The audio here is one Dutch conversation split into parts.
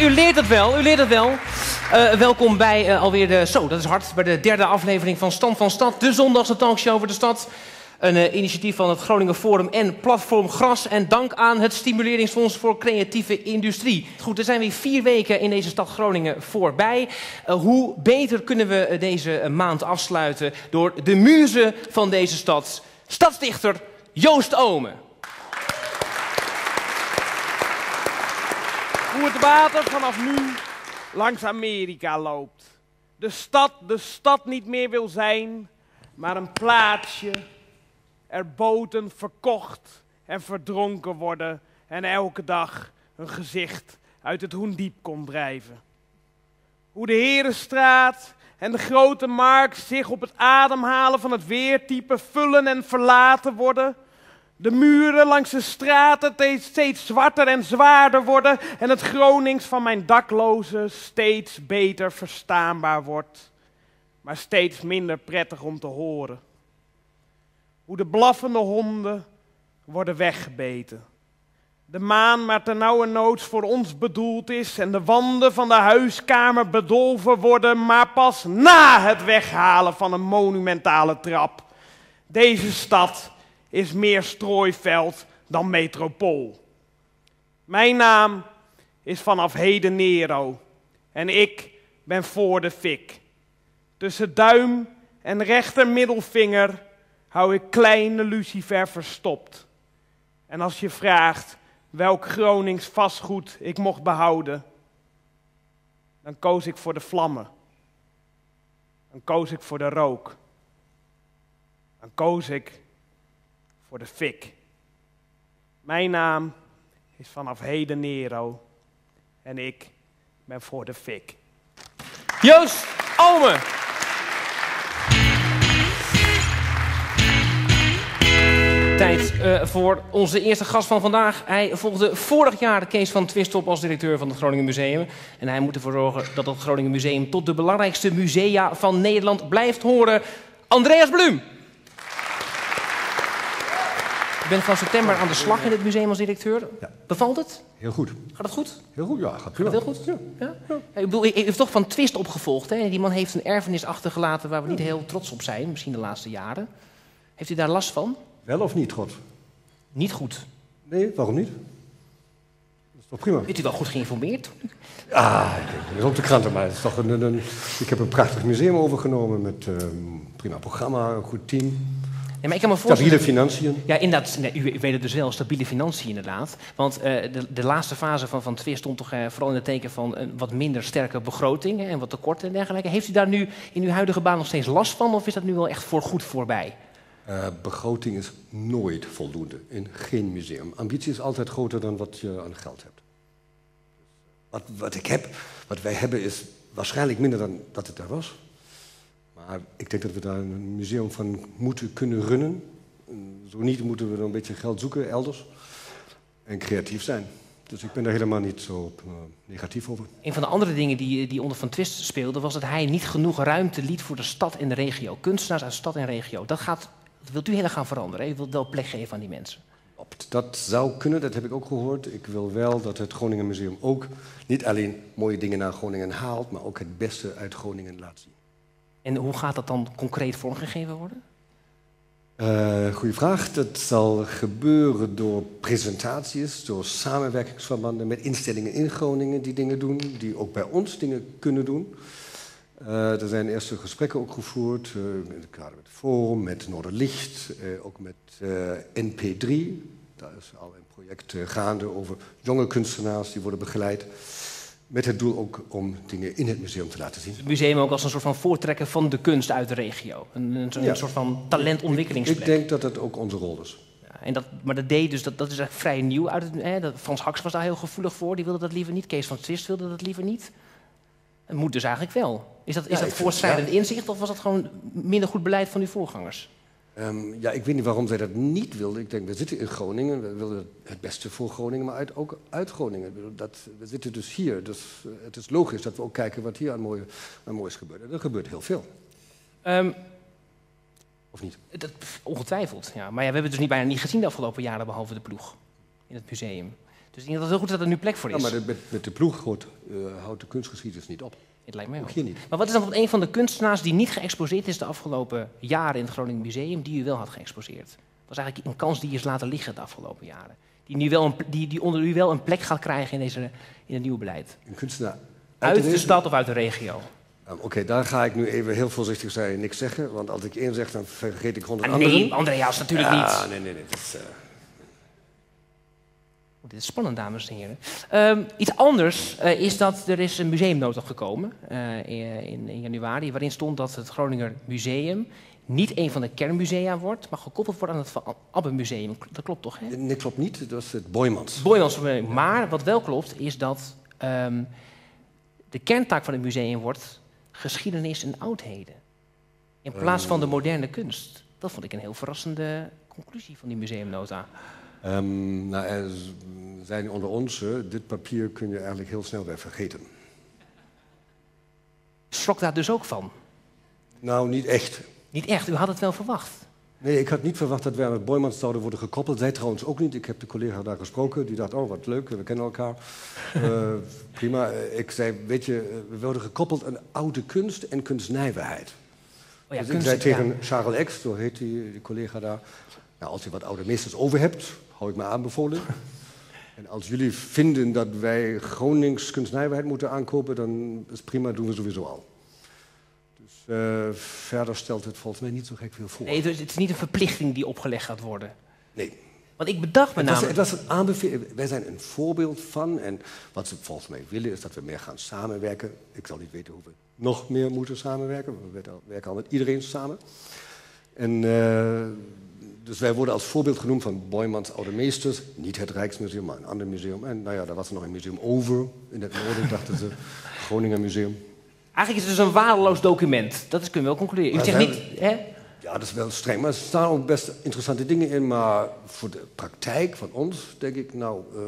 U leert het wel, u leert het wel. Uh, welkom bij uh, alweer de, zo dat is hard, bij de derde aflevering van Stand van Stad. De zondagse talkshow over de stad. Een uh, initiatief van het Groningen Forum en Platform Gras. En dank aan het Stimuleringsfonds voor Creatieve Industrie. Goed, er zijn weer vier weken in deze stad Groningen voorbij. hoe beter kunnen we deze maand afsluiten door de muze van deze stad, stadsdichter Joost Omen. Hoe het water vanaf nu langs Amerika loopt. De stad de stad niet meer wil zijn, maar een plaatsje. Er boten verkocht en verdronken worden en elke dag een gezicht uit het Hoendiep komt drijven. Hoe de Herenstraat en de Grote Markt zich op het ademhalen van het weertype vullen en verlaten worden de muren langs de straten steeds zwarter en zwaarder worden en het Gronings van mijn daklozen steeds beter verstaanbaar wordt, maar steeds minder prettig om te horen. Hoe de blaffende honden worden weggebeten. De maan maar ternauwernood voor ons bedoeld is en de wanden van de huiskamer bedolven worden, maar pas na het weghalen van een monumentale trap. Deze stad is meer strooiveld dan metropool. Mijn naam is vanaf heden Nero en ik ben voor de fik. Tussen duim en rechtermiddelvinger hou ik kleine Lucifer verstopt. En als je vraagt welk Gronings vastgoed ik mocht behouden, dan koos ik voor de vlammen. Dan koos ik voor de rook. Dan koos ik voor de fik. Mijn naam is vanaf heden Nero en ik ben voor de fik. Joost Ome. Tijd uh, voor onze eerste gast van vandaag. Hij volgde vorig jaar de Kees van Twist op als directeur van het Groningen Museum. En hij moet ervoor zorgen dat het Groningen Museum tot de belangrijkste musea van Nederland blijft horen. Andreas Blum bent van september aan de slag in het museum als directeur. Ja. Bevalt het? Heel goed. Gaat het goed? Heel goed, ja. Gaat, heel goed? Ja. ja? Ik bedoel, u heeft toch van Twist opgevolgd. Hè? Die man heeft een erfenis achtergelaten waar we niet heel trots op zijn, misschien de laatste jaren. Heeft u daar last van? Wel of niet trots? Niet goed. Nee, waarom niet? Dat is toch prima? Bent u wel goed geïnformeerd? Ah, dat is op de kranten, maar het is toch een, een, ik heb een prachtig museum overgenomen met een ehm, prima programma, een goed team. Ja, maar ik kan me Stabiele financiën. Ja, inderdaad. Nee, u, weet het dus wel, stabiele financiën inderdaad. Want uh, de, de, laatste fase van, van Twist stond toch uh, vooral in het teken van een wat minder sterke begroting en wat tekorten en dergelijke. Heeft u daar nu in uw huidige baan nog steeds last van of is dat nu wel echt voor goed voorbij? Uh, begroting is nooit voldoende in geen museum. Ambitie is altijd groter dan wat je aan geld hebt. Wat, wat ik heb, wat wij hebben is waarschijnlijk minder dan dat het er was. Maar ik denk dat we daar een museum van moeten kunnen runnen. Zo niet moeten we dan een beetje geld zoeken elders. En creatief zijn. Dus ik ben daar helemaal niet zo uh, negatief over. Een van de andere dingen die, die onder Van Twist speelde... was dat hij niet genoeg ruimte liet voor de stad en de regio. Kunstenaars uit stad en regio. Dat, gaat, dat wilt u heel gaan veranderen. U wilt wel plek geven aan die mensen. Dat zou kunnen, dat heb ik ook gehoord. Ik wil wel dat het Groningen Museum ook niet alleen mooie dingen naar Groningen haalt... maar ook het beste uit Groningen laat zien. En hoe gaat dat dan concreet vormgegeven worden? Uh, goeie vraag. Dat zal gebeuren door presentaties, door samenwerkingsverbanden met instellingen in Groningen die dingen doen, die ook bij ons dingen kunnen doen. Uh, er zijn eerste gesprekken ook gevoerd, uh, met het Forum, met Noorderlicht, ook met NP3. Daar is al een project gaande over jonge kunstenaars die worden begeleid. Met het doel ook om dingen in het museum te laten zien. Het museum ook als een soort van voortrekker van de kunst uit de regio. Een, een, soort van talentontwikkelingsplek. Ik, ik, denk dat dat ook onze rol is. Ja, en dat, maar dat deed dus, dat, dat is echt vrij nieuw. Uit het, hè, dat, Frans Haks was daar heel gevoelig voor, die wilde dat liever niet. Kees van Twist wilde dat liever niet. Het moet dus eigenlijk wel. Is dat, is ja, dat voorschrijdend inzicht of was dat gewoon minder goed beleid van uw voorgangers? Um, ja, ik weet niet waarom zij dat niet wilden. Ik denk, we zitten in Groningen, we willen het beste voor Groningen, maar uit, ook uit Groningen. Dat, we zitten dus hier, dus uh, het is logisch dat we ook kijken wat hier aan, mooie, aan moois gebeurt. Er gebeurt heel veel. Um, of niet? Dat, ongetwijfeld, ja. Maar ja, we hebben het dus niet, bijna niet gezien de afgelopen jaren, behalve de ploeg in het museum. Dus ik denk dat het heel goed is dat er nu plek voor Ja, is. maar de- met, met de ploeg houdt, eh, houdt de kunstgeschiedenis niet op. Het lijkt mij Ook niet. Maar wat is dan een van de kunstenaars die niet geëxposeerd is de afgelopen jaren in het Groningen Museum, die u wel had geëxposeerd? Dat was eigenlijk een kans die is laten liggen de afgelopen jaren. Die, nu wel een, die, die onder u wel een plek gaat krijgen in, deze, in het nieuwe beleid. Een kunstenaar Uit de stad of uit de regio? Ah, Oké, daar ga ik nu even heel voorzichtig zijn en niks zeggen. Want als ik één zeg, dan vergeet ik honderd Ah, anderen. nee, Andreas natuurlijk Ja, niet. nee, nee, nee. Dat is, eh, Dit is spannend, dames en heren. Ehm, iets anders eh, is dat er is een museumnota gekomen eh, in, in januari... waarin stond dat het Groninger Museum niet een van de kernmusea wordt... maar gekoppeld wordt aan het Van Abbe Museum. Dat klopt toch, hè? nee, klopt niet. Dat is het Boymans. Boymans. Maar wat wel klopt, is dat ehm, de kerntaak van het museum wordt geschiedenis en oudheden. In plaats van de moderne kunst. Dat vond ik een heel verrassende conclusie van die museumnota. Ehm, nou, er zijn onder ons, dit papier kun je eigenlijk heel snel weer vergeten. Schrok daar dus ook van. Nou, niet echt. Niet echt, u had het wel verwacht. Nee, ik had niet verwacht dat wij met Boymans zouden worden gekoppeld. Zij trouwens ook niet. Ik heb de collega daar gesproken. Die dacht, oh, wat leuk, we kennen elkaar. Eh, prima. Ik zei, weet je, we worden gekoppeld aan oude kunst en kunstnijverheid. Oh ja, dus kunst, ik zei tegen ja. Charles X, zo heet die, die collega daar... Nou, als je wat oude meesters over hebt, hou ik me aanbevolen. en als jullie vinden dat wij Gronings kunstnijverheid moeten aankopen... dan is prima, doen we sowieso al. Dus eh, verder stelt het volgens mij niet zo gek veel voor. Nee, dus het is niet een verplichting die opgelegd gaat worden. Nee. Want ik bedacht me Het was, namelijk... het was een aanbeveling. Wij zijn een voorbeeld van. En wat ze volgens mij willen is dat we meer gaan samenwerken. Ik zal niet weten hoe we nog meer moeten samenwerken. We werken al, werken al met iedereen samen. En, eh, dus wij worden als voorbeeld genoemd van Boymans Oude Meesters. Niet het Rijksmuseum, maar een ander museum. En nou ja, daar was er nog een museum over. In het noorden dachten ze, Groningen Museum. Eigenlijk is het dus een waardeloos document. Dat is, kunnen we wel concluderen. U zegt niet... Hè? Ja, dat is wel streng. Maar er staan ook best interessante dingen in. Maar voor de praktijk van ons denk ik, nou... eh,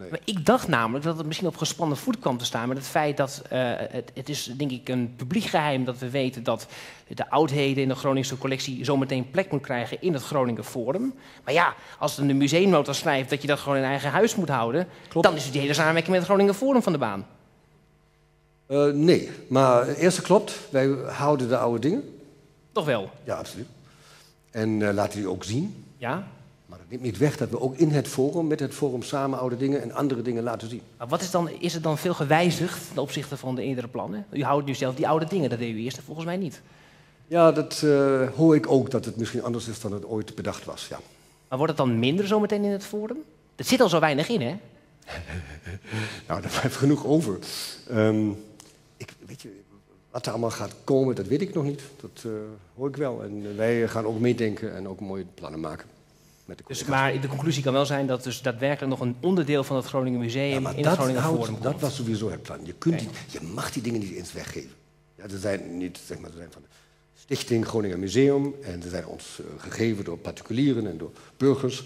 nee. Maar ik dacht namelijk dat het misschien op gespannen voet kwam te staan met het feit dat eh, het, het is denk ik een publiek geheim dat we weten dat de oudheden in de Groningse collectie zometeen plek moet krijgen in het Groninger Forum. Maar ja, als een museumnota schrijft dat je dat gewoon in eigen huis moet houden, Klopt. dan is die hele samenwerking met het Groninger Forum van de baan. Eh, nee, maar het eerste klopt. Wij houden de oude dingen. Toch wel? Ja, absoluut. En eh, laten die ook zien. Ja? Neemt niet weg dat we ook in het forum, met het forum samen oude dingen en andere dingen laten zien. Maar wat is, dan, is er dan veel gewijzigd ten opzichte van de eerdere plannen? U houdt nu zelf die oude dingen, dat deed u eerst en volgens mij niet. Ja, dat eh, hoor ik ook, dat het misschien anders is dan het ooit bedacht was. Ja. Maar wordt het dan minder zometeen in het forum? Er zit al zo weinig in, hè? Nou, daar blijft genoeg over. Ehm, ik, weet je, wat er allemaal gaat komen, dat weet ik nog niet. Dat eh, hoor ik wel. En eh, wij gaan ook meedenken en ook mooie plannen maken. Met de Dus, maar de conclusie kan wel zijn dat dus daadwerkelijk nog een onderdeel van het Groningen Museum Ja, maar in het Groningen houdt- Forum dat was sowieso het plan. Je, kunt die, je mag die dingen niet eens weggeven. Ja, ze zijn niet, zeg maar, ze zijn van de Stichting Groningen Museum en ze zijn ons eh, gegeven door particulieren en door burgers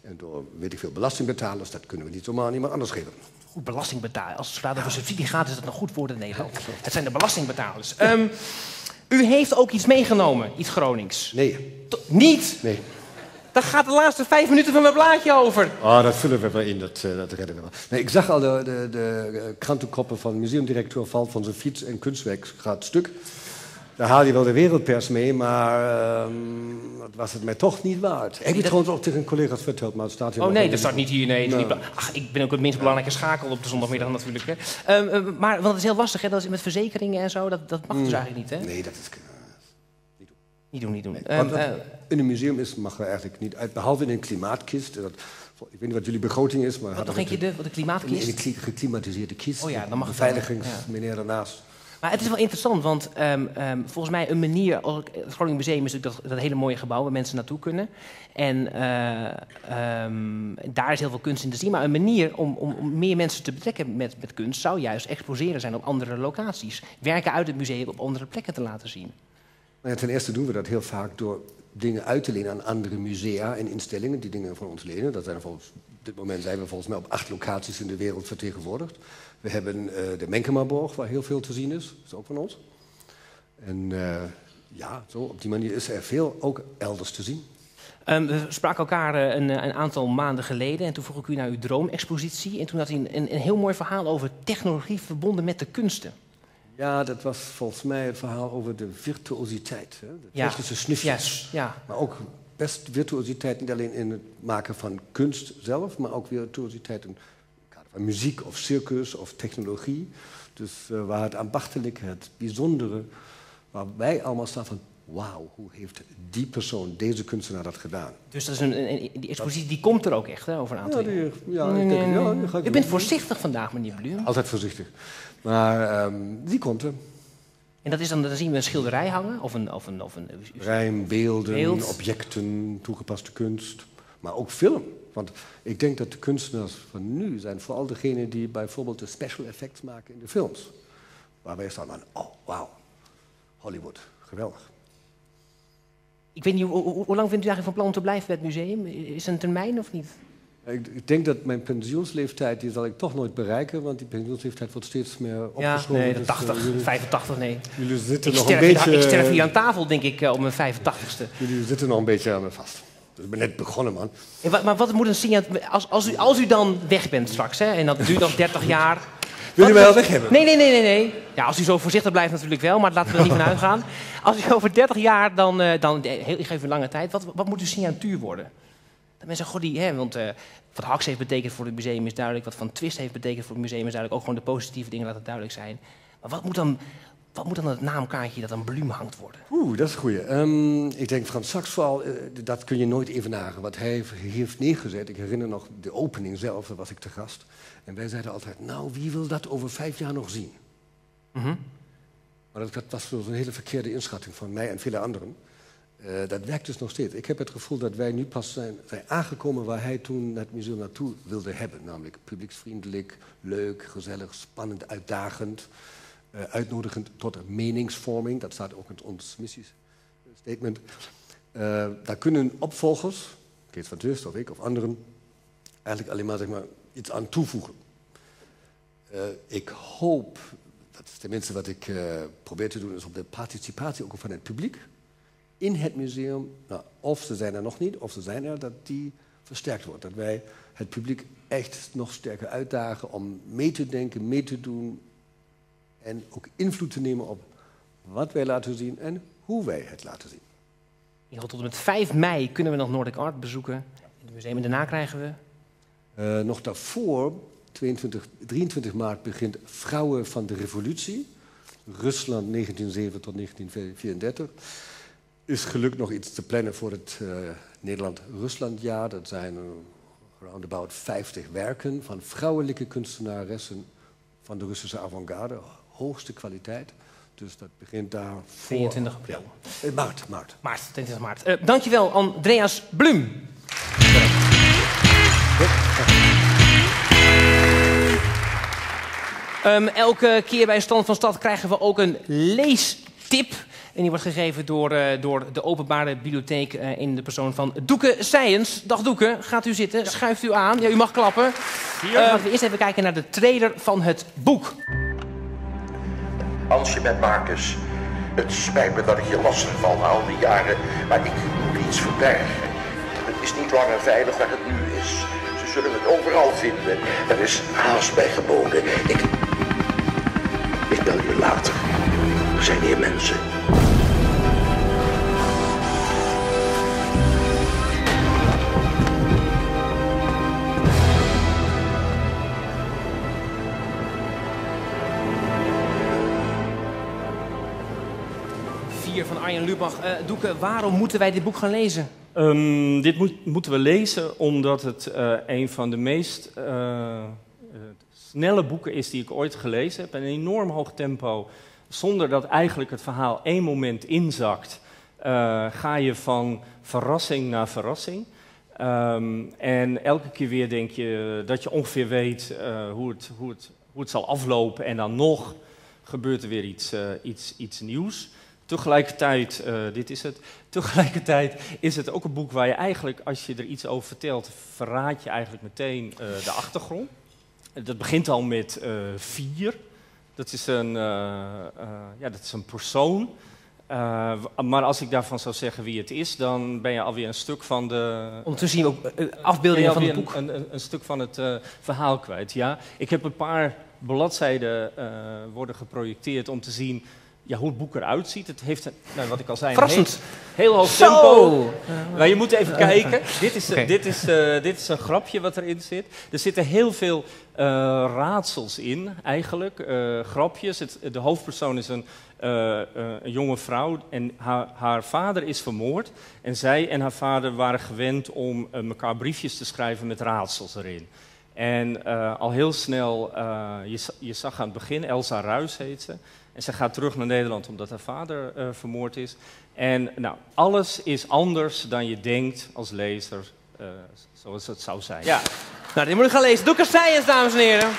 en door, weet ik veel, belastingbetalers. Dat kunnen we niet zomaar aan iemand anders geven. Goed belasting betalen. Als het gaat over subsidie gaat, is dat een goed woord in Nederland. Het zijn de belastingbetalers. Ehm, u heeft ook iets meegenomen, iets Gronings. Nee, To- niet? nee. Daar gaat de laatste vijf minuten van mijn blaadje over. Oh, dat vullen we wel in, dat, eh, dat redden we wel. Nee, ik zag al de, de, de eh, krantenkoppen van museumdirecteur valt van zijn fiets en kunstwerk gaat stuk. Daar haal je wel de wereldpers mee, maar ehm, dat was het mij toch niet waard. Heb je dat- trouwens ook tegen collega's verteld, maar het staat hier Oh nee, dat staat niet hier. Nee, niet Ach, ik ben ook het minst belangrijke schakel op de zondagmiddag natuurlijk. Hè. Ehm, ehm, maar want het is heel lastig, hè, dat is met verzekeringen en zo. Dat, dat mag dus eigenlijk niet, hè? Nee, dat is... Niet doen, niet doen. Nee, Ehm, eh, in een museum is, mag er eigenlijk niet uit, behalve in een klimaatkist. Dat, ik weet niet wat jullie begroting is, maar... wat keer het de, de in, in klimaatkist? een kli- geklimatiseerde kist. Oh ja, dan mag Beveiligingsmeneer daarnaast. Maar het is wel interessant, want ehm, ehm, volgens mij een manier... Het Groningen Museum is natuurlijk dat, dat hele mooie gebouw waar mensen naartoe kunnen. En eh, daar is heel veel kunst in te zien. Maar een manier om, om, om meer mensen te betrekken met, met kunst... zou juist exposeren zijn op andere locaties. Werken uit het museum op andere plekken te laten zien. Nou ten eerste doen we dat heel vaak door dingen uit te lenen aan andere musea en instellingen die dingen van ons lenen. Dat zijn volgens, op dit moment zijn we volgens mij op acht locaties in de wereld vertegenwoordigd. We hebben eh, de Menkemaborg, waar heel veel te zien is. Dat is ook van ons. En eh, ja, zo, op die manier is er veel ook elders te zien. Ehm, we spraken elkaar eh, een, een, aantal maanden geleden en toen vroeg ik u naar uw droomexpositie. En toen had u een, een heel mooi verhaal over technologie verbonden met de kunsten. Ja, dat was volgens mij het verhaal over de virtuositeit. Hè? De technische ja. snufjes. Ja. Maar ook best virtuositeit, niet alleen in het maken van kunst zelf, maar ook virtuositeit in van muziek of circus of technologie. Dus uh, waar het ambachtelijke, het bijzondere, waar wij allemaal staan van wauw, hoe heeft die persoon, deze kunstenaar dat gedaan? Dus dat is een, een die expositie die komt er ook echt hè, over een aantal ja, ja, ik denk, ja, U bent voorzichtig vandaag, meneer Blum. Altijd voorzichtig. Maar um, die komt er. En dat is dan, dan zien we een schilderij hangen? Of een, of een, of een, Rijm, beelden, beeld. objecten, toegepaste kunst. Maar ook film. Want ik denk dat de kunstenaars van nu zijn vooral degenen die bijvoorbeeld de special effects maken in de films. Waar wij staan aan, oh wauw, Hollywood, geweldig. Ik weet niet, hoe, hoe, lang vindt u eigenlijk van plan om te blijven bij het museum? Is er een termijn of niet? Ik, denk dat mijn pensioensleeftijd, die zal ik toch nooit bereiken, want die pensioensleeftijd wordt steeds meer opgeschoven. Ja, nee, 80, dus, uh, jullie, 85, nee. Jullie zitten ik nog een beetje... Ik sterf hier aan tafel, denk ik, uh, op mijn 85ste. Jullie zitten nog een beetje aan me vast. Dus ik ben net begonnen, man. Wat, maar wat moet een signaal... Als, als, u, als u dan weg bent straks, hè, en dat duurt dan 30 jaar... Wil je mij wel weg hebben? Nee, nee, nee, nee, nee. Ja, als u zo voorzichtig blijft natuurlijk wel, maar laten we er niet van uitgaan. Als u over 30 jaar, dan, uh, dan heel, ik geef een lange tijd, wat, wat moet uw signatuur worden? Mensen zeggen, god, die, hè, want uh, wat Hax heeft betekend voor het museum is duidelijk, wat Van Twist heeft betekend voor het museum is duidelijk, ook gewoon de positieve dingen laten duidelijk zijn. Maar wat moet dan, wat moet dan het naamkaartje dat aan Bloem hangt worden? Oeh, dat is een goeie. Um, ik denk Frans Saks vooral, uh, dat kun je nooit evenagen. Wat hij heeft neergezet, ik herinner nog de opening zelf, daar was ik te gast. En wij zeiden altijd, nou, wie wil dat over vijf jaar nog zien? Mm -hmm. Maar dat, dat was een hele verkeerde inschatting van mij en vele anderen. Uh, dat werkt dus nog steeds. Ik heb het gevoel dat wij nu pas zijn, zijn aangekomen waar hij toen het museum naartoe wilde hebben. Namelijk publieksvriendelijk, leuk, gezellig, spannend, uitdagend. Uh, uitnodigend tot meningsvorming. Dat staat ook in ons missiestatement. Uh, daar kunnen opvolgers, Kees van Tust of ik of anderen, eigenlijk alleen maar, zeg maar iets aan toevoegen. Ik hoop, dat is tenminste wat ik probeer te doen, is op de participatie ook van het publiek in het museum, nou, of ze zijn er nog niet, of ze zijn er, dat die versterkt wordt. Dat wij het publiek echt nog sterker uitdagen om mee te denken, mee te doen en ook invloed te nemen op wat wij laten zien en hoe wij het laten zien. Ja, tot en met 5 mei kunnen we nog Nordic Art bezoeken in het museum en daarna krijgen we... Uh, nog daarvoor, 22, 23 maart, begint Vrouwen van de Revolutie. Rusland 1907 tot 1934 is gelukt nog iets te plannen voor het uh, Nederland-Ruslandjaar. Dat zijn roundabout 50 werken van vrouwelijke kunstenaressen van de Russische avant-garde. Hoogste kwaliteit. Dus dat begint daar voor... 22 april. Ja. Maart, maart. Maart, 22 maart. Uh, dankjewel, Andreas Blum. Um, elke keer bij Stand van Stad krijgen we ook een leestip. En die wordt gegeven door, uh, door de openbare bibliotheek uh, in de persoon van Doeke Science. Dag Doeke, gaat u zitten, ja. schuift u aan. Ja, u mag klappen. Uh, laten we eerst even kijken naar de trailer van het boek. Ansje met Marcus, het spijt me dat ik je lastig val na al die jaren, maar ik moet iets verbergen. Het is niet langer veilig waar het nu is. Ze zullen het overal vinden. Er is haast bij geboden. Ik... Ik bel je later. Er zijn hier mensen. Arjen Lubach. Uh, Doeke, waarom moeten wij dit boek gaan lezen? Um, dit moet, moeten we lezen omdat het uh, een van de meest uh, snelle boeken is die ik ooit gelezen heb. Een enorm hoog tempo, zonder dat eigenlijk het verhaal één moment inzakt. ga je van verrassing naar verrassing. Um, en elke keer weer denk je dat je ongeveer weet hoe, het, hoe, het, hoe het zal aflopen. En dan nog gebeurt er weer iets, iets, iets nieuws. Tegelijkertijd, uh, dit is het, tegelijkertijd is het ook een boek waar je eigenlijk, als je er iets over vertelt, verraad je eigenlijk meteen uh, de achtergrond. Dat begint al met uh, vier. Dat is een, ja, dat is een persoon Eh, maar als ik daarvan zou zeggen wie het is, dan ben je alweer een stuk van de. Ondertussen zien we ook eh, afbeeldingen van het boek. Een, een, een stuk van het eh, verhaal kwijt. Ja, ik heb een paar bladzijden eh, worden geprojecteerd om te zien ja, hoe het boek eruit ziet. Het heeft, nou, wat ik al zei, een Verrassend. heel, heel hoog Zo! tempo. Maar je moet even kijken. Dit is, dit, is, eh, dit is een grapje wat erin zit. Er zitten heel veel eh, raadsels in, eigenlijk. eh, grapjes. Het, de hoofdpersoon is een, eh, eh, een jonge vrouw en haar, haar vader is vermoord. En zij en haar vader waren gewend om elkaar briefjes te schrijven met raadsels erin. En eh, al heel snel, eh, je, je zag aan het begin, Elsa Ruis heet ze. En ze gaat terug naar Nederland omdat haar vader eh, vermoord is. En nou, alles is anders dan je denkt als lezer, eh, zoals het zou zijn. Ja. Nou, dit moet ik gaan lezen. Doe Science, dames en heren.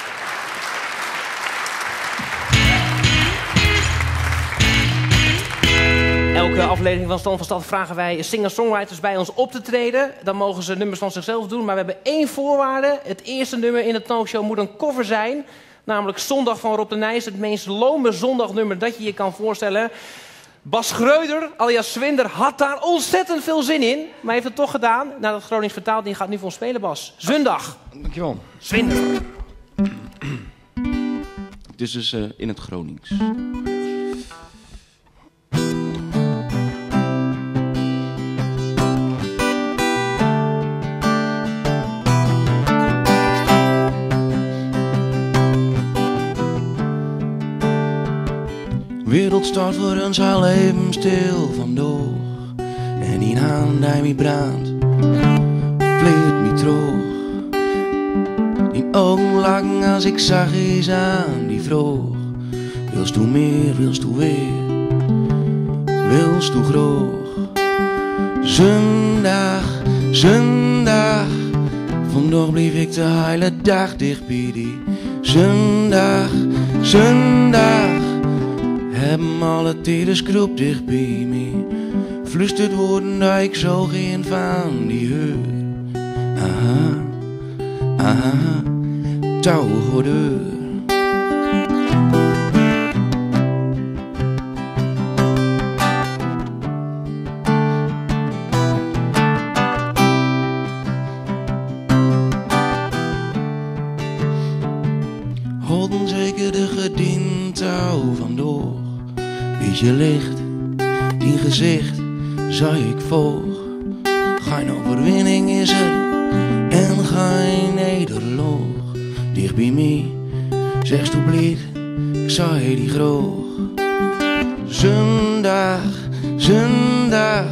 Elke aflevering van Stand van Stad vragen wij singer-songwriters bij ons op te treden. Dan mogen ze nummers van zichzelf doen. Maar we hebben één voorwaarde. Het eerste nummer in de talkshow moet een cover zijn. Namelijk Zondag van Rob de Nijs. Het meest lome zondagnummer dat je je kan voorstellen. Bas Schreuder, alias Swinder, had daar ontzettend veel zin in. Maar heeft het toch gedaan. Nadat Gronings vertaald, die gaat nu voor ons spelen, Bas. Zondag. Dankjewel. Swinder. Het is dus eh, in het Gronings. Staat voor ons al even stil vandoor. En die hand die mij brandt, vleert me terug. Die ogen lachen als ik zag eens aan die vroeg. Wilst u meer, wilst u weer, wilst u groog. Zondag, zondag, vandaag bleef ik de hele dag dicht bij die. Zondag, zondag, hebben alle telescoop dicht bij me. Flustert woorden dat ik zo geen van die heur. Aha. Aha, touw Beetje licht, die gezicht, zou ik volg. Geen overwinning is er en geen nederloog. Dicht bij mij, zegst u blied, ik zei die groog. Zondag, zondag,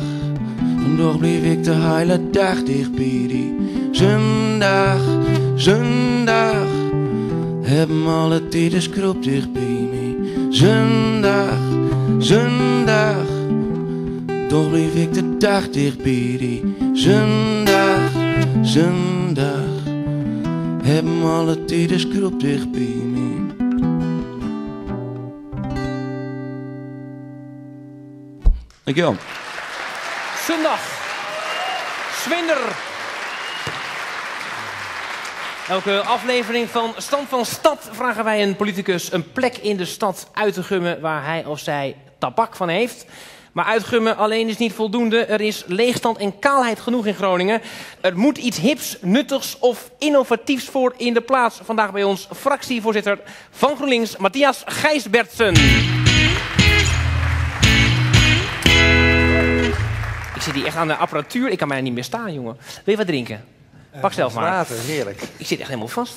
vandaag bleef ik de hele dag dicht bij die. Zondag, zondag, hebben alle telescoop dicht bij mij. Zondag, zondag, toch bleef ik de dag dicht bij die. Zondag, zondag, hebben alle telescoop dicht bij mij. Dankjewel. Zondag. Swinder. Elke aflevering van Stand van Stad vragen wij een politicus een plek in de stad uit te gummen waar hij of zij tabak van heeft. Maar uitgummen alleen is niet voldoende. Er is leegstand en kaalheid genoeg in Groningen. Er moet iets hips, nuttigs of innovatiefs voor in de plaats. Vandaag bij ons fractievoorzitter van GroenLinks, Matthias Gijsbertsen. Ik zit hier echt aan de apparatuur. Ik kan mij niet meer staan, jongen. Wil je wat drinken? Pak zelf maar. Water, heerlijk. Ik zit echt helemaal vast.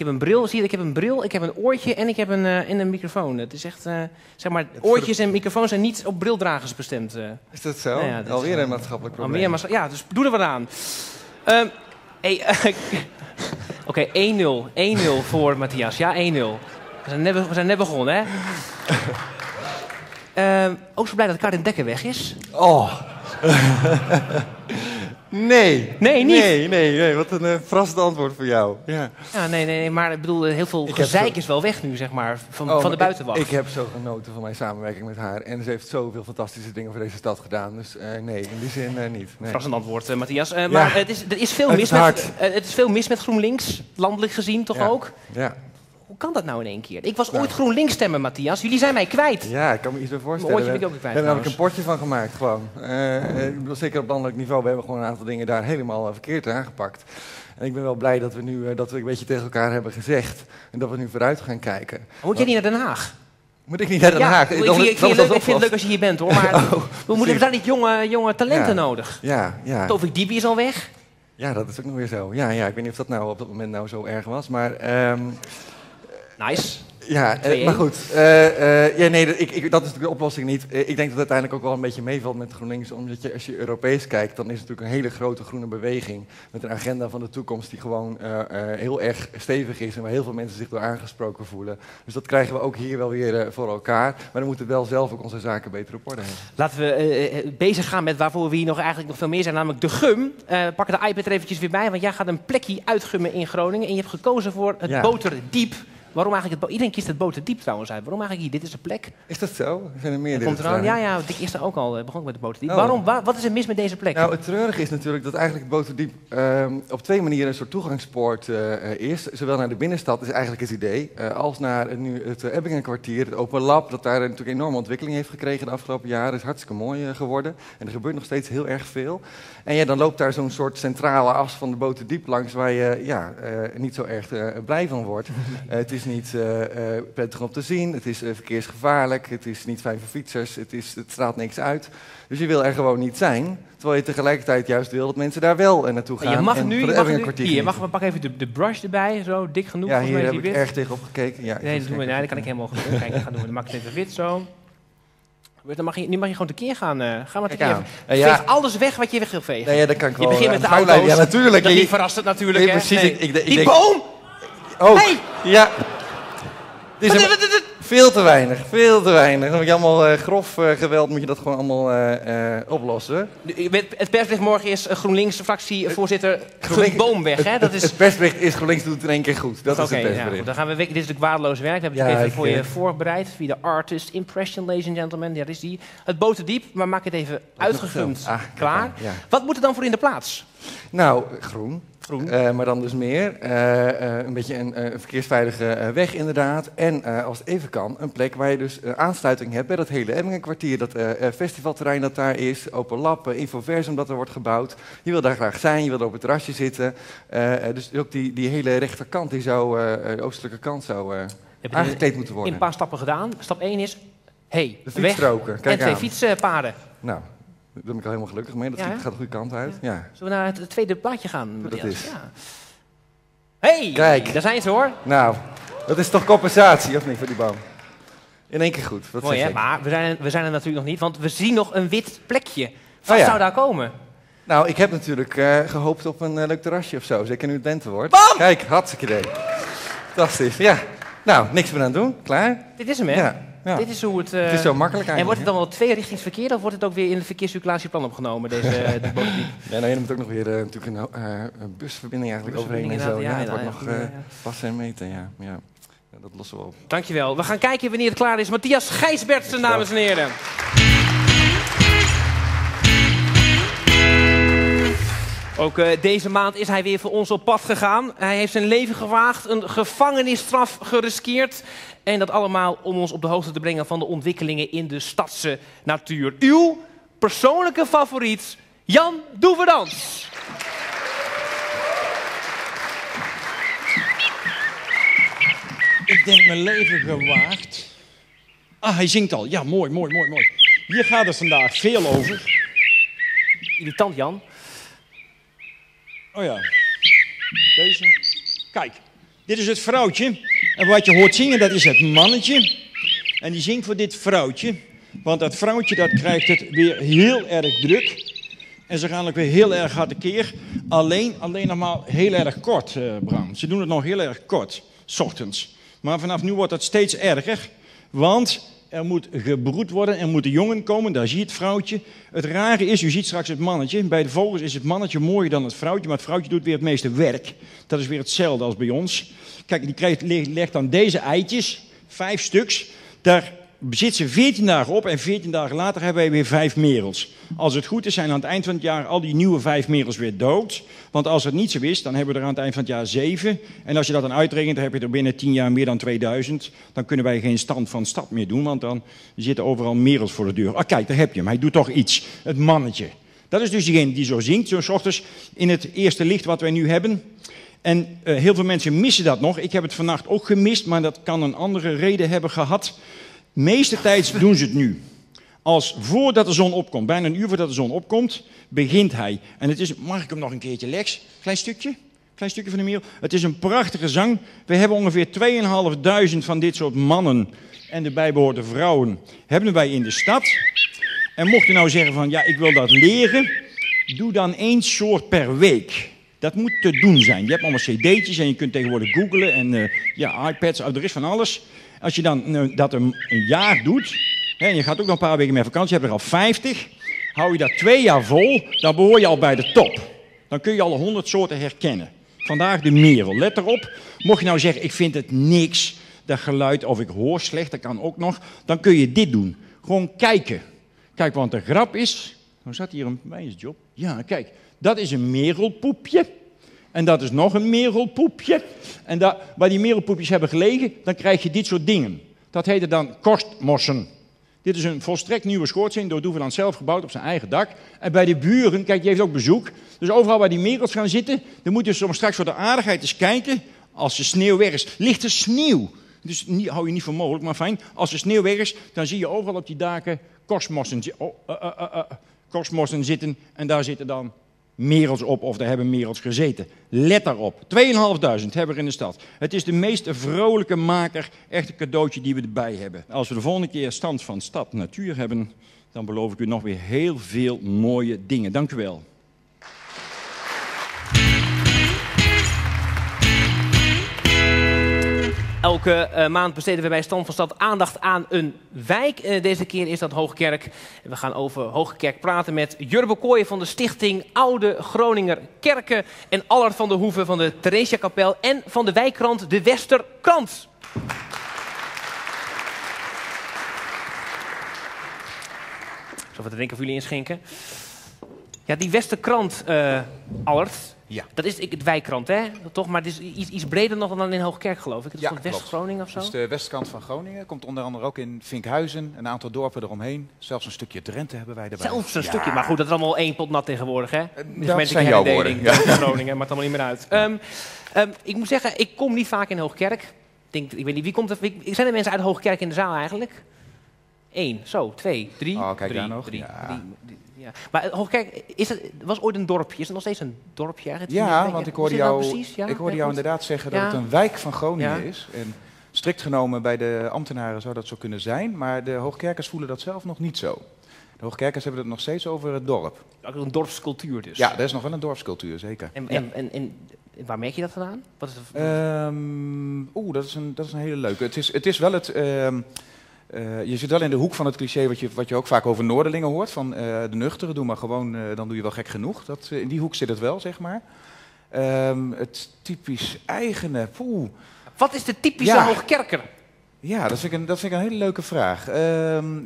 Ik heb een bril, zie je, ik heb een bril, ik heb een oortje en ik heb een, eh, en een microfoon. Het is echt, eh, zeg maar, oortjes en microfoons zijn niet op brildragers bestemd. eh. Is dat zo? Nou ja, dat is Alweer een maatschappelijk probleem. maar, ja, dus doe er wat aan. Ehm, hey, eh, Oké, 1-0. 1-0 voor Matthias. Ja, 1-0. We zijn net, be- we zijn net begonnen, hè? Ehm, ook zo blij dat Karin Dekker weg is. Oh. nee. Nee, niet. Nee, nee, nee. Wat een eh, verrassend antwoord voor jou. Ja. Ja, nee, nee, nee, maar ik bedoel, heel veel Ik gezeik zo- is wel weg nu, zeg maar, van, Oh, van de buitenwacht. Ik, ik heb zo genoten van mijn samenwerking met haar. En ze heeft zoveel fantastische dingen voor deze stad gedaan. Dus eh, nee, in die zin eh, niet. Nee. Verrassend antwoord, eh, Matthias. Eh, maar het is, er is veel mis is met, eh, het is veel mis met GroenLinks, landelijk gezien toch Ja. ook? Ja. Hoe kan dat nou in één keer? Ik was ooit GroenLinks stemmen, Matthias. Jullie zijn mij kwijt. Ja, ik kan me iets bij voorstellen. Mijn oortje We ben ik ook we kwijt, hebben namelijk een potje van gemaakt, gewoon. Eh, eh, ik bedoel, zeker op landelijk niveau. We hebben gewoon een aantal dingen daar helemaal eh, verkeerd aangepakt. En ik ben wel blij dat we nu dat we een beetje tegen elkaar hebben gezegd. En dat we nu vooruit gaan kijken. Moet jij niet naar Den Haag? Moet ik niet naar Den Ja, Haag? ik, vind, ik, het leuk, ik vind het leuk opgelost. als je hier bent hoor. Maar Oh, we moeten daar niet jonge, jonge talenten Ja. nodig. Ja, ja. Tovik Dibi is al weg. ja, dat is ook nog weer zo. Ja, ja, ik weet niet of dat nou op dat moment nou zo erg was. Maar ehm, Nice. Ja, eh, 2-1. maar goed. eh, eh, ja, nee, dat, ik, ik, dat is natuurlijk de oplossing niet. Ik denk dat het uiteindelijk ook wel een beetje meevalt met GroenLinks. Omdat je, als je Europees kijkt, dan is het natuurlijk een hele grote groene beweging. Met een agenda van de toekomst die gewoon heel erg stevig is. En waar heel veel mensen zich door aangesproken voelen. Dus dat krijgen we ook hier wel weer voor elkaar. Maar dan moeten we wel zelf ook onze zaken beter op orde hebben. Laten we bezig gaan met waarvoor we hier nog eigenlijk nog veel meer zijn, namelijk de gum. Eh pak de iPad er eventjes weer bij, want jij gaat een plekje uitgummen in Groningen. En je hebt gekozen voor het Ja. Boterdiep. Waarom eigenlijk het Iedereen kiest het Boterdiep trouwens uit. Waarom eigenlijk hier? Dit is de plek. Is dat zo? Zijn er meer Er die komt eraan. Ja, ja, ik eerst ook al eh, begon met de Boterdiep. Oh. Waarom? Wa- wat is er mis met deze plek? Nou, het treurige is natuurlijk dat eigenlijk het Boterdiep ehm, op twee manieren een soort toegangspoort eh, is. Zowel naar de binnenstad, is eigenlijk het idee, eh, als naar het, nu het Ebbingenkwartier, het Open Lab, dat daar natuurlijk enorme ontwikkeling heeft gekregen de afgelopen jaren. is hartstikke mooi geworden. En er gebeurt nog steeds heel erg veel. En ja, dan loopt daar zo'n soort centrale as van de Boterdiep langs waar je ja, niet zo erg blij van wordt. Het is niet eh, eh, prettig om te zien, het is eh, verkeersgevaarlijk, het is niet fijn voor fietsers, het, is, het straalt niks uit. Dus je wil er gewoon niet zijn, terwijl je tegelijkertijd juist wil dat mensen daar wel naartoe gaan. je mag en nu, je mag nu hier, je mag, pakken even de, de brush erbij, zo dik genoeg. Ja, hier heb is ik wit. erg tegen opgekeken. Ja, Nee, dat doen we, gek. nee, dat kan ik helemaal goed. Kijk, dan gaan doen. Dan maak ik het even wit zo. Dan mag je, nu mag je gewoon tekeer gaan. eh ga maar tekeer. Ja, alles weg wat je weg wil vegen. Nee, ja, dat kan ik je begint met de het auto's. Ja, natuurlijk. Dat is Je- niet verrassend natuurlijk. Nee, hè? precies. Nee. Ik- ik- ik Die boom! Oh, Hey! ja. Dit is een- veel te weinig, veel te weinig. Dan moet je allemaal eh, grof eh, geweld, moet je dat gewoon allemaal eh, oplossen. Het persbericht morgen is GroenLinks fractievoorzitter GroenLinks- Boom weg. Hè? Dat Het, is... het persbericht is GroenLinks doet het in één keer goed. Dat is het ja, persbericht. goed, dan gaan we. Dit is natuurlijk waardeloos werk. We hebben Ja, even ik, voor je voorbereid. Via de Artist Impression, ladies and gentlemen. Daar is die. Het boterdiep, maar maak het even uitgegumd. Ah, Klaar. ja. Wat moet er dan voor in de plaats? Nou, groen. Groen. Eh, maar dan dus meer. Eh, eh, een beetje een verkeersveilige weg inderdaad. En als het even kan, een plek waar je dus aansluiting hebt bij dat hele Emmingenkwartier. Dat festivalterrein dat daar is. Open lab, eh, Infoversum dat er wordt gebouwd. Je wil daar graag zijn, je wil er op het terrasje zitten. Dus ook die, die hele rechterkant, die zou, de oostelijke kant zou aangekleed moeten in worden. een paar stappen gedaan. Stap 1 is, hey, De weg en twee aan. fietspaden. Nou, daar ben ik al helemaal gelukkig mee. Dat Ja, gaat de goede kant uit. Ja. Zullen we naar het, tweede plaatje gaan? dat is. Ja. Hey, Kijk. daar zijn ze hoor. Nou, dat is toch compensatie, of niet, voor die boom? In één keer goed. Mooi hè, maar we zijn, we zijn er natuurlijk nog niet, want we zien nog een wit plekje. Wat Oh zou daar komen? Nou, ik heb natuurlijk eh, gehoopt op een eh, leuk terrasje of zo. Zeker nu het lente wordt. Kijk, hartstikke idee. Fantastisch, ja. Nou, niks meer aan doen. Klaar? Dit is hem hè? Ja. Ja. Dit is hoe het... eh, Het is zo makkelijk en wordt eigenlijk. het dan wel tweerichtingsverkeer of wordt het ook weer in het verkeerscirculatieplan opgenomen, deze uh, de? Ja, nou, moet ook nog weer eh, natuurlijk een, eh, busverbinding eigenlijk overheen en zo. Ja, ja, wordt nog eh, passen en meten, ja. ja. Ja, dat lossen we op. Dankjewel. We gaan kijken wanneer het klaar is. Matthias Gijsbertsen, dames en heren. Ook eh, deze maand is hij weer voor ons op pad gegaan. Hij heeft zijn leven gewaagd, een gevangenisstraf geriskeerd. En dat allemaal om ons op de hoogte te brengen van de ontwikkelingen in de stadse natuur. Uw persoonlijke favoriet, Jan Doeverdans. Ik denk mijn leven gewaagd. Ah, hij zingt al. Ja, mooi, mooi, mooi, mooi. Hier gaat het vandaag veel over. Irritant, Jan. Oh ja. Deze. Kijk, dit is het vrouwtje. En wat je hoort zingen, dat is het mannetje. En die zingt voor dit vrouwtje. Want dat vrouwtje dat krijgt het weer heel erg druk. En ze gaan ook weer heel erg hard tekeer. Alleen, alleen nog maar heel erg kort, eh, Bram. Ze doen het nog heel erg kort, s ochtends. Maar vanaf nu wordt het steeds erger. Want er moet gebroed worden, er moeten jongen komen, daar zie je het vrouwtje. Het rare is, u ziet straks het mannetje. Bij de vogels is het mannetje mooier dan het vrouwtje, maar het vrouwtje doet weer het meeste werk. Dat is weer hetzelfde als bij ons. Kijk, die krijgt, legt dan deze eitjes, vijf stuks. Daar zit ze 14 dagen op en 14 dagen later hebben wij weer vijf merels. Als het goed is, zijn aan het eind van het jaar al die nieuwe vijf merels weer dood. Want als het niet zo is, dan hebben we er aan het eind van het jaar zeven. En als je dat dan uitrekent, dan heb je er binnen 10 jaar meer dan 2000. Dan kunnen wij geen stand van stad meer doen, want dan zitten overal merels voor de deur. Ah, kijk, daar heb je hem. Hij doet toch iets. Het mannetje. Dat is dus diegene die zo zingt, zo 's ochtends in het eerste licht wat wij nu hebben. En eh, heel veel mensen missen dat nog. Ik heb het vannacht ook gemist, maar dat kan een andere reden hebben gehad. Meeste tijd doen ze het nu. Als voordat de zon opkomt, bijna een uur voordat de zon opkomt, begint hij. En het is, mag ik hem nog een keertje, Lex? Klein stukje? Klein stukje van de merel. Het is een prachtige zang. We hebben ongeveer 2.500 van dit soort mannen en de bijbehorende vrouwen hebben wij in de stad. En mocht je nou zeggen van, ja, ik wil dat leren, doe dan één soort per week. Dat moet te doen zijn. Je hebt allemaal cd'tjes en je kunt tegenwoordig googlen en eh, ja, iPads, er is van alles. Als je dan eh, dat een, een jaar doet, hè, en je gaat ook nog een paar weken met vakantie, je hebt er al 50, hou je dat twee jaar vol, dan behoor je al bij de top. Dan kun je alle 100 soorten herkennen. Vandaag de merel. Let erop, mocht je nou zeggen, ik vind het niks, dat geluid, of ik hoor slecht, dat kan ook nog, dan kun je dit doen. Gewoon kijken. Kijk, want de grap is, nou zat hier een wijsjob. Ja, kijk, dat is een merelpoepje. En dat is nog een merelpoepje. En waar die merelpoepjes hebben gelegen, dan krijg je dit soort dingen. Dat heette dan korstmossen. Dit is een volstrekt nieuwe schoorsteen door Doeveland zelf gebouwd op zijn eigen dak. En bij de buren, kijk, die heeft ook bezoek. Dus overal waar die merels gaan zitten, dan moet je soms straks voor de aardigheid eens kijken. Als de sneeuw weg is, ligt er sneeuw. Dus hou je niet voor mogelijk, maar fijn. Als de sneeuw weg is, dan zie je overal op die daken korstmossen, oh, uh, uh, uh, korstmossen zitten. En daar zitten dan merels op of daar hebben merels gezeten. Let daarop. 2.500 hebben we in de stad. Het is de meest vrolijke maker, echt een cadeautje die we erbij hebben. Als we de volgende keer stand van stad natuur hebben, dan beloof ik u nog weer heel veel mooie dingen. Dank u wel. Elke eh, maand besteden we bij Stand van Stad aandacht aan een wijk. Eh, deze keer is dat Hoogkerk. We gaan over Hoogkerk praten met Jurbe Kooijen van de stichting Oude Groninger Kerken. En Allard van der Hoeven van de Theresiakapel. En van de wijkkrant De Westerkrant. Zo wat drinken voor jullie inschenken. Ja, die Westerkrant, eh Allard. Ja. Dat is ik- het wijkkrant, hè? Toch? Maar het is iets, iets breder nog dan in Hoogkerk, geloof ik. Het is Ja, van. West-Groningen of zo? Is de westkant van Groningen. Komt onder andere ook in Vinkhuizen, een aantal dorpen eromheen. Zelfs een stukje Drenthe hebben wij erbij. Zelfs een Ja. stukje, maar goed, dat is allemaal één pot nat tegenwoordig, hè? Dus dat zijn jouw woorden, ja. Groningen, maakt allemaal niet meer uit. Ehm, ehm, ik moet zeggen, ik kom niet vaak in Hoogkerk. Ik, denk, ik weet niet, wie komt er? wie- zijn er mensen uit Hoogkerk in de zaal eigenlijk? Eén, zo, twee, drie. Oh, kijk drie, daar nog. Drie, drie, drie, ja. Maar eh, Hoogkerk is het, was ooit een dorpje. Is het nog steeds een dorpje? Ja, want ik hoorde jou? Ja, ik hoorde ja, jou goed. inderdaad zeggen Ja. dat het een wijk van Groningen Ja. is. En strikt genomen bij de ambtenaren zou dat zo kunnen zijn. Maar de Hoogkerkers voelen dat zelf nog niet zo. De Hoogkerkers hebben het nog steeds over het dorp. Ook een dorpscultuur dus. Ja, er is nog wel een dorpscultuur, zeker. En, Ja. en, en, en waar merk je dat vandaan? Wat is Ehm, Oeh, dat, is een- dat is een hele leuke. Het is, het is wel het. ehm, eh, je zit wel in de hoek van het cliché wat je, wat je ook vaak over Noorderlingen hoort. Van eh, de nuchtere, doe maar gewoon, eh, dan doe je wel gek genoeg. Dat, in die hoek zit het wel, zeg maar. Ehm, het typisch eigene. Poeh. wat is de typische Ja. Hoogkerker? Ja, dat vind ik een, dat vind ik een hele leuke vraag. Ehm,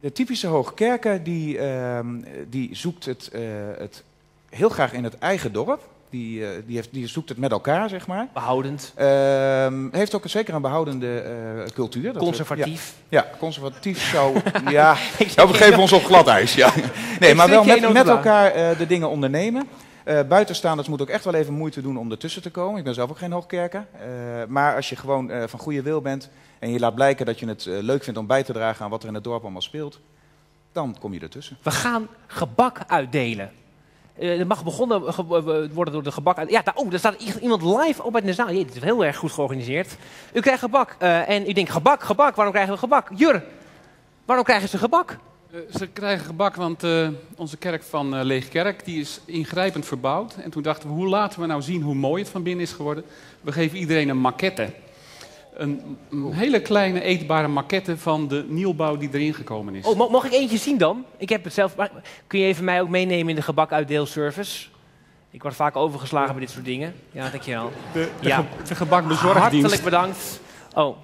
de typische Hoogkerker die, ehm, die zoekt het, het heel graag in het eigen dorp. Die, eh, die, heeft, die zoekt het met elkaar, zeg maar. Behoudend, Ehm, heeft ook zeker een behoudende eh, cultuur. Dat conservatief. we- ja, ja, conservatief zou... ja, nou, we geven ons op glad ijs. Ja. Nee, maar wel met, met elkaar eh, de dingen ondernemen. Buitenstaanders moeten ook echt wel even moeite doen om ertussen te komen. Ik ben zelf ook geen hoogkerker. Maar als je gewoon van goede wil bent en je laat blijken dat je het leuk vindt om bij te dragen aan wat er in het dorp allemaal speelt, dan kom je ertussen. We gaan gebak uitdelen. Eh er mag begonnen ge- eh, worden door de gebak uit. Ja, daar, oh, daar staat iemand live op in de zaal. Dit is heel erg goed georganiseerd. U krijgt gebak. eh, en u denkt, gebak, gebak, waarom krijgen we gebak? Jur, waarom krijgen ze gebak? Eh, ze krijgen gebak, want eh, onze kerk van eh Leegkerk die is ingrijpend verbouwd. En toen dachten we, hoe laten we nou zien hoe mooi het van binnen is geworden? We geven iedereen een maquette. Een, een hele kleine eetbare maquette van de nieuwbouw die erin gekomen is. Oh, mag ik eentje zien dan? Ik heb het zelf. maar kun je even mij ook meenemen in de gebakuitdeelservice? Ik word vaak overgeslagen bij dit soort dingen. Ja, dankjewel. de, de, ja. ge- de gebakbezorgdienst. Hartelijk bedankt. Oh,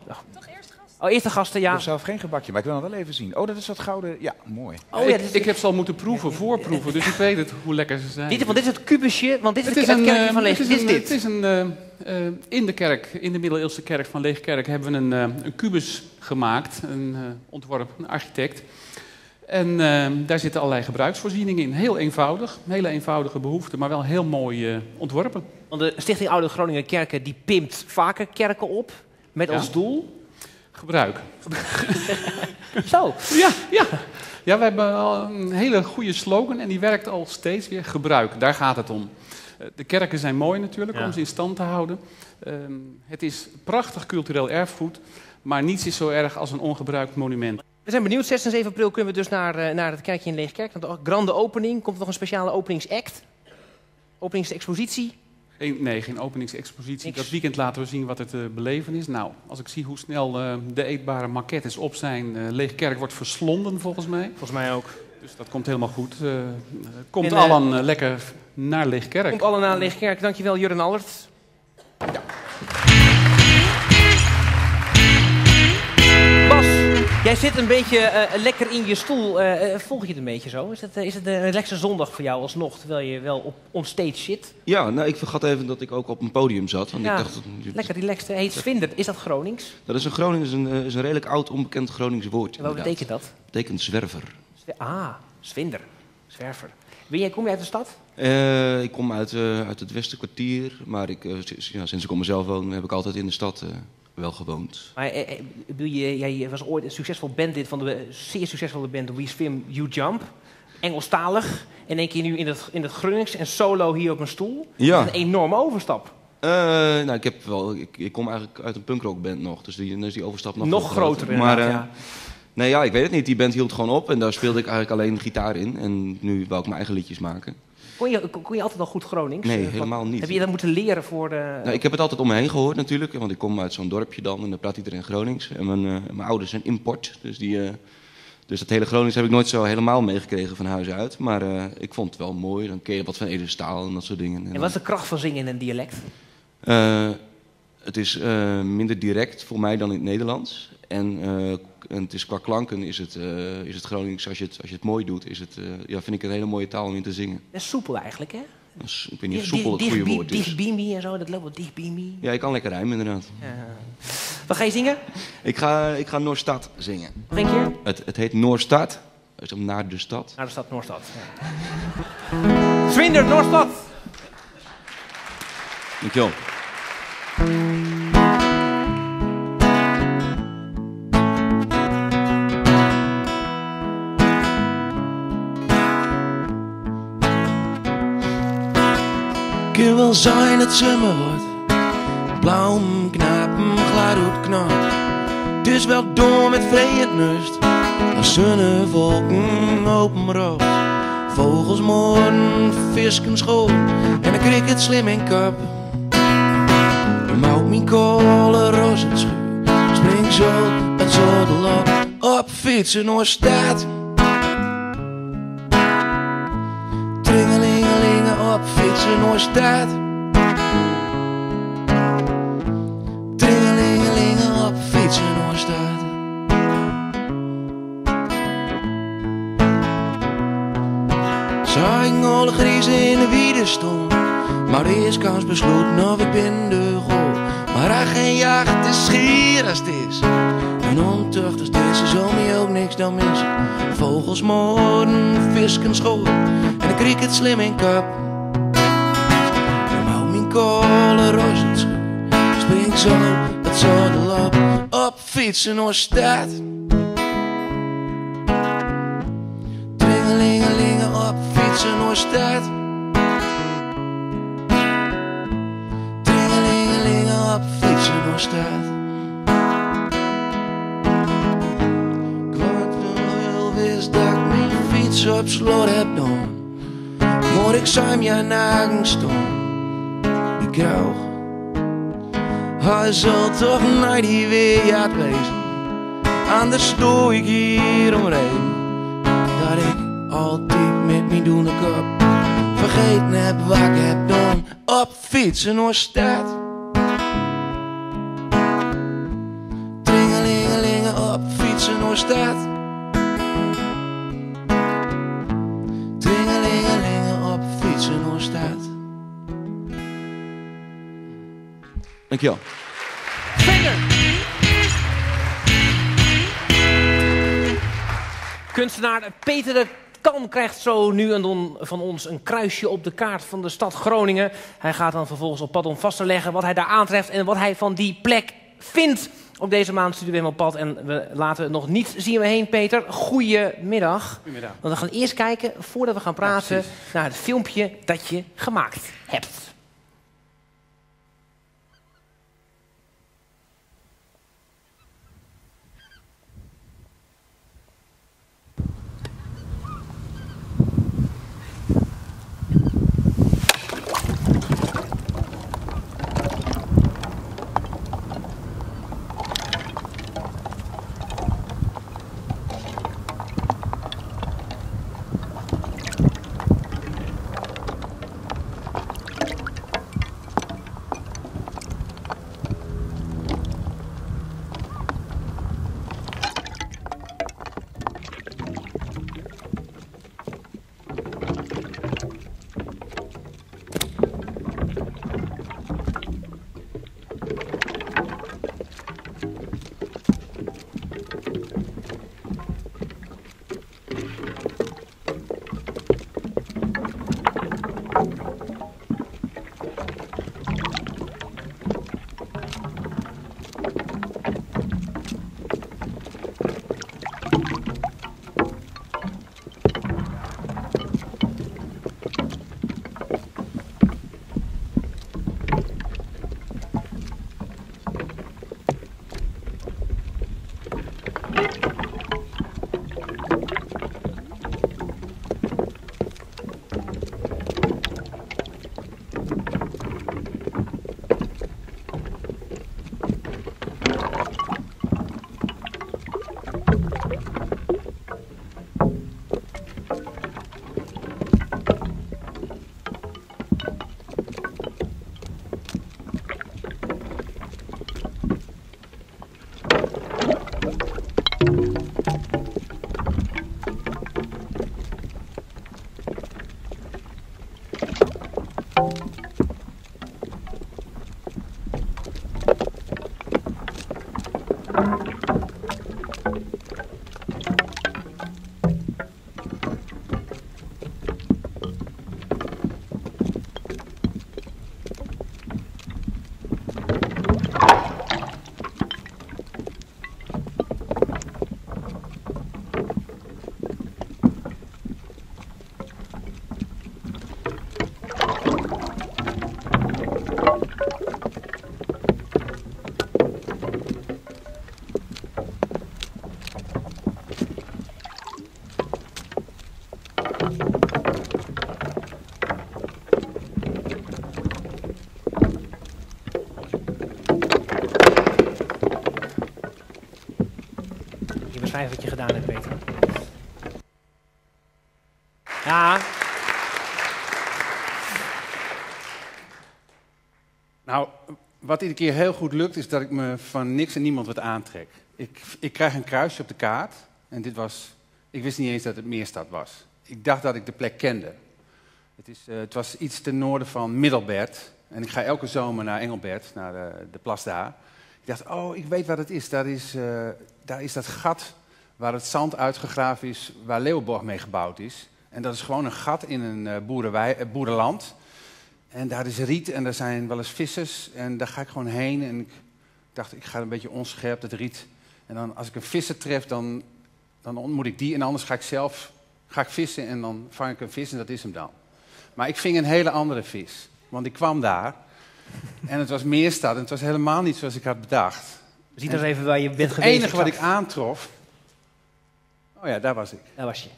Oh, eerste gasten, Ik ja. heb zelf geen gebakje, maar ik wil hem wel even zien. Oh, dat is dat gouden... Ja, mooi. Oh, ja, ik, is- ik heb ze al moeten proeven, voorproeven, dus ik weet het, hoe lekker ze zijn. Dit, want dit is het kubusje, want dit is Het het, is het een, kerkje eh, van Leeg. het Dit is een, dit. het is een eh, in de kerk, in de middeleeuwse kerk van Leegkerk, hebben we een, eh, een kubus gemaakt, een eh, ontworp, een architect. En eh, daar zitten allerlei gebruiksvoorzieningen in. Heel eenvoudig, hele eenvoudige behoeften, maar wel heel mooi eh, ontworpen. Want de Stichting Oude Groningen Kerken die pimpt vaker kerken op. Met Ja. als doel. Gebruik. Zo. Ja, ja. ja, we hebben al een hele goede slogan en die werkt al steeds weer. Gebruik, daar gaat het om. Eh, De kerken zijn mooi natuurlijk Ja. om ze in stand te houden. Ehm, het is prachtig cultureel erfgoed, maar niets is zo erg als een ongebruikt monument. We zijn benieuwd. 6 en 7 april kunnen we dus naar, eh, naar het kerkje in Leegkerk. Want de grande opening. Komt er nog een speciale openingsact? Openingsexpositie? Geen, nee, geen openingsexpositie. Niks. Dat weekend laten we zien wat het te beleven is. Nou, als ik zie hoe snel eh, de eetbare maquettes op zijn, eh Leegkerk wordt verslonden volgens mij. Volgens mij ook. Dus dat komt helemaal goed. Eh, komt En, eh, allen eh, lekker naar Leegkerk. Komt alle naar Leegkerk. Dankjewel, Jurgen Allert. Bas, jij zit een beetje eh, lekker in je stoel. Eh, eh, volg je het een beetje zo? Is het, is het een relaxe zondag voor jou alsnog, terwijl je wel op onstage zit? Ja, nou, ik vergat even dat ik ook op een podium zat. Want Ja, ik dacht, dat- Lekker relaxed. Heet Svinder. Is dat Gronings? dat is een Gronings, is een, is een redelijk oud, onbekend Gronings woord. Wat inderdaad. betekent dat? Het betekent zwerver. Ah, Svinder. Zwerver. Ben jij, kom je uit de stad? Eh, ik kom uit, eh, uit het Westerkwartier, maar ik, eh, sinds- ja, sinds ik op mezelf woon heb ik altijd in de stad wel gewoond. Maar je, jij was ooit een succesvol bandlid van de zeer succesvolle band We Swim, You Jump. Engelstalig. En één keer nu in het, in het Gronings en solo hier op een stoel. Ja. Dat is een enorme overstap. Nou, ik, heb wel, ik, ik kom eigenlijk uit een punkrockband nog, dus die, dan is die overstap nog, Nog groter Maar ja. Nee, ja, ik weet het niet. Die band hield gewoon op en daar speelde ik eigenlijk alleen gitaar in. En nu wou ik mijn eigen liedjes maken. Kon je, kon, je altijd al goed Gronings? Nee, Eh, helemaal niet. Heb je dat moeten leren voor de... Nou, ik heb het altijd om me heen gehoord natuurlijk, want ik kom uit zo'n dorpje dan en dan praat iedereen Gronings. En mijn, eh, mijn ouders zijn import, dus, die, eh, dus dat hele Gronings heb ik nooit zo helemaal meegekregen van huis uit. Maar ik vond het wel mooi, dan ken je wat van Edenstaal en dat soort dingen. En wat is de kracht van zingen in een dialect? Het is minder direct voor mij dan in het Nederlands. En, en het is, qua klanken is het, eh, is het Gronings, als je het, als je het mooi doet, is het, eh, ja, vind ik een hele mooie taal om in te zingen. Dat is soepel eigenlijk, hè? Dus, ik weet niet of soepel het goede woord is. Dicht bij me en zo, dat loopt wel dicht bij me. Ja, ik kan lekker rijmen inderdaad. Wat ga je zingen? Ik ga, ik ga Noorstad zingen. Nog een keer? Het, het heet Noorstad. Is om naar de stad. Naar de stad Noordstad. Ja. Zwinder, Noordstad! Dankjewel. Zijn het zomer wordt. Blauw knappen, knap. Het is wel door met vreemd nust. Als zonne wolken open rood. Vogels moorden, visken school. En kreeg het slim in kap. Je mouwt mijn kolen schuur. Spring zo het zodel op. Fietsen door stad. Tringelingelingen op fietsen door stad. Stond. Maar eerst kans besloten of ik ben de goal. Maar hij geen jacht is schier het is. En ontucht als deze zomer ook niks dan missen. Vogels moorden, visken schoot. En ik kriek het slim in kap. En hou mijn kolen roze het schuur. Spring zo het zadel op. Op fietsen. Tringelingelingen op fietsen stad. Stad. Ik word wel wist dat ik mijn fiets op slot heb dan. Maar ik zou hem nagen. Die kou. Hij zal toch naar die weer wezen. Anders stoor ik hier omheen. Dat ik altijd met mijn doen kop vergeten heb wat ik heb dan op fietsen door stad. thermostaat. Dringelingelingen op Fietsenoorstaat. Dankjewel. Kunstenaar Peter de Kan krijgt zo nu en dan van ons een kruisje op de kaart van de stad Groningen. Hij gaat dan vervolgens op pad om vast te leggen wat hij daar aantreft en wat hij van die plek vindt. Op deze maand sturen we hem op pad en we laten nog niet zien we heen, Peter. Goedemiddag. Goedemiddag. Want we gaan eerst kijken, voordat we gaan praten, naar het filmpje dat je gemaakt hebt. Iedere keer heel goed lukt, is dat ik me van niks en niemand wat aantrek. Ik, ik krijg een kruisje op de kaart. En dit was. Ik wist niet eens dat het Meerstad was. Ik dacht dat ik de plek kende. Het, is, eh, het was iets ten noorden van Middelbert. En ik ga elke zomer naar Engelbert, naar de, de plas daar. Ik dacht, oh, ik weet wat het is. Daar is, eh, daar is dat gat waar het zand uitgegraven is, waar Leeuwenborg mee gebouwd is. En dat is gewoon een gat in een eh, eh, boerenland. En daar is riet en daar zijn wel eens vissers. En daar ga ik gewoon heen. En ik dacht, ik ga een beetje onscherp, dat riet. En dan als ik een visser tref, dan, dan ontmoet ik die. En anders ga ik zelf ga ik vissen en dan vang ik een vis en dat is hem dan. Maar ik ving een hele andere vis. Want ik kwam daar. En het was meerstad. En het was helemaal niet zoals ik had bedacht. we zien dan even waar je bent Het geweest. enige wat ik aantrof. Oh ja, daar was ik. Daar was je.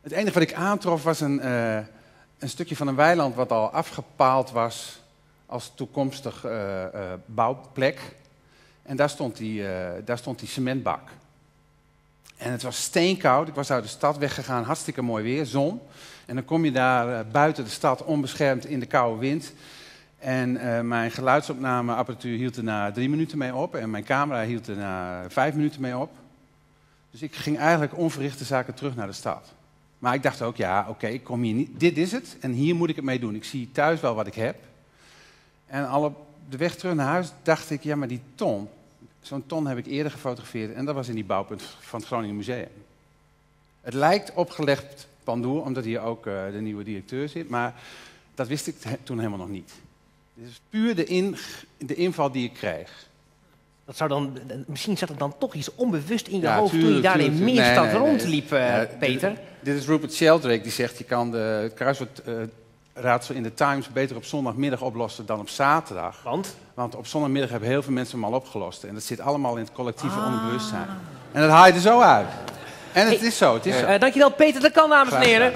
Het enige wat ik aantrof was een, eh, een stukje van een weiland wat al afgepaald was als toekomstig eh, eh, bouwplek. En daar stond, die, eh, daar stond die cementbak. En het was steenkoud. Ik was uit de stad weggegaan, hartstikke mooi weer, zon. En dan kom je daar buiten de stad onbeschermd in de koude wind. En mijn geluidsopnameapparatuur hield er na drie minuten mee op. En mijn camera hield er na vijf minuten mee op. Dus ik ging eigenlijk onverrichte zaken terug naar de stad. Maar ik dacht ook, ja, oké, ik kom hier niet. Dit is het en hier moet ik het mee doen. Ik zie thuis wel wat ik heb. En op de weg terug naar huis dacht ik, ja, maar die ton, zo'n ton heb ik eerder gefotografeerd en dat was in die bouwpunt van het Groningen Museum. Het lijkt opgelegd pandoer, omdat hier ook eh, de nieuwe directeur zit, maar dat wist ik toen helemaal nog niet. Dit is puur de, in, de inval die ik kreeg. Dat zou dan, misschien zat er dan toch iets onbewust in je Ja, hoofd toen je daar in tuurlijk, tuurlijk. Meerstad Nee, nee, nee. rondliep, eh, Peter. Dit, dit is Rupert Sheldrake die zegt: je kan de, het kruiswoordraadsel in de Times beter op zondagmiddag oplossen dan op zaterdag. Want? Want op zondagmiddag hebben heel veel mensen hem al opgelost. En dat zit allemaal in het collectieve Ah. onderbewustzijn. En dat haal je er zo uit. En het is zo, het is zo. Eh, dankjewel Peter de Kan, dames en heren.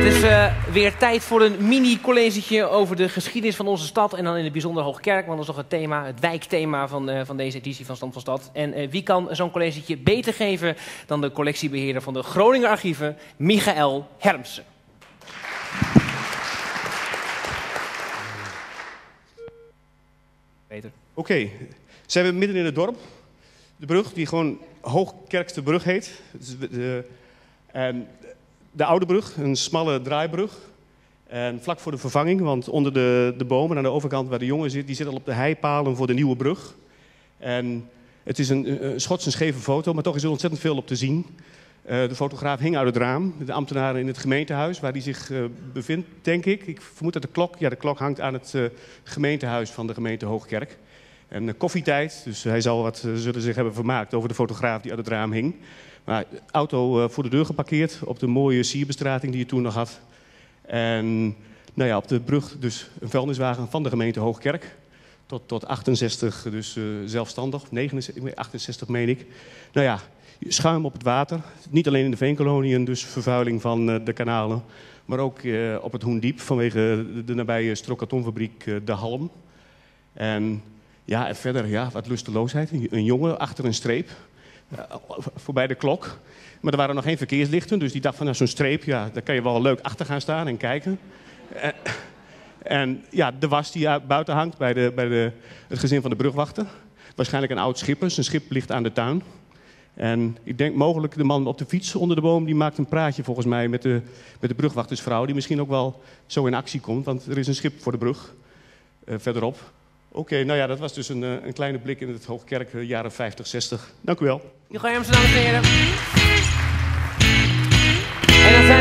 Het is eh, weer tijd voor een mini-collegetje over de geschiedenis van onze stad. En dan in het bijzonder Hoogkerk, want dat is toch het thema, het wijkthema van, eh, van deze editie van Stand van Stad. En eh, wie kan zo'n collegetje beter geven dan de collectiebeheerder van de Groninger Archieven, Michael Hermsen. Peter. Oké, zijn we midden in het dorp. De brug, die gewoon Hoogkerkste brug heet. De, en de oude brug, een smalle draaibrug. En vlak voor de vervanging, want onder de, de bomen aan de overkant waar de jongen zit, die zit al op de heipalen voor de nieuwe brug. En het is een, een schots en scheve foto, maar toch is er ontzettend veel op te zien. Eh, de fotograaf hing uit het raam, de ambtenaren in het gemeentehuis waar hij zich eh, bevindt, denk ik. Ik vermoed dat de klok, ja de klok hangt aan het eh, gemeentehuis van de gemeente Hoogkerk. En koffietijd, dus hij zal wat zullen zich hebben vermaakt over de fotograaf die uit het raam hing. Auto eh, voor de deur geparkeerd op de mooie sierbestrating die je toen nog had. En nou ja, op de brug dus een vuilniswagen van de gemeente Hoogkerk. Tot, tot 68 dus eh, zelfstandig, 69, 68 meen ik. Nou ja, schuim op het water. Niet alleen in de veenkoloniën, dus vervuiling van eh, de kanalen. Maar ook op het Hoendiep vanwege de, nabije strokartonfabriek eh, De Halm. En ja, en verder, ja, wat lusteloosheid. Een, jongen achter een streep, voorbij de klok. Maar er waren nog geen verkeerslichten, dus die dacht van nou, zo'n streep, ja, daar kan je wel leuk achter gaan staan en kijken. En, en ja, de was die uit- buiten hangt bij, de, bij de, het gezin van de brugwachter. Waarschijnlijk een oud schipper, zijn schip ligt aan de tuin. En ik denk mogelijk de man op de fiets onder de boom, die maakt een praatje volgens mij met de, met de brugwachtersvrouw. Die misschien ook wel zo in actie komt, want er is een schip voor de brug eh, verderop. Oké, nou ja, dat was dus een, eh, een kleine blik in het Hoogkerk, eh, jaren 50, 60. Dank u wel. Michael Hermsen,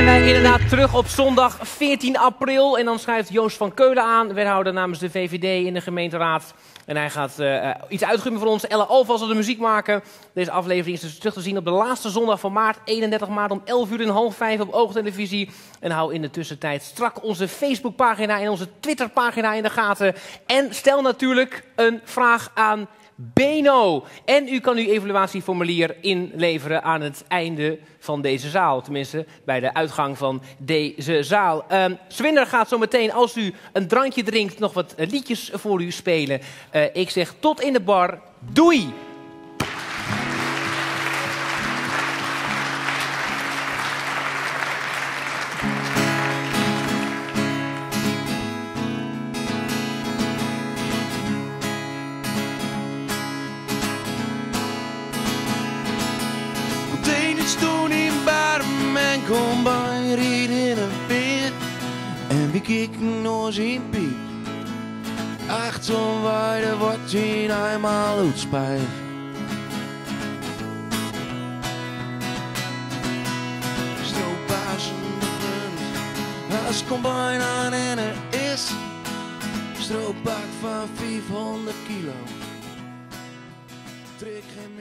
wij inderdaad terug op zondag 14 april. En dan schrijft Joost van Keulen aan, wethouder namens de VVD in de gemeenteraad. En hij gaat eh, eh, iets uitgummen voor ons. Elle Alva zal de muziek maken. Deze aflevering is dus terug te zien op de laatste zondag van maart, 31 maart om 11 uur en half 5 op Oogtelevisie. En hou in de tussentijd strak onze Facebookpagina en onze Twitterpagina in de gaten. En stel natuurlijk een vraag aan Beno. En u kan uw evaluatieformulier inleveren aan het einde van deze zaal. Tenminste, bij de uitgang van deze zaal. Ehm Swinder gaat zo meteen, als u een drankje drinkt, nog wat liedjes voor u spelen. Eh, ik zeg tot in de bar. Doei! En combine reed in een pit. En we keken ons in piep. Achter weide wordt een eenmaal uitspijt. In. Als combine aan en er is. Stroopbak van 500 kilo. Trek hem in.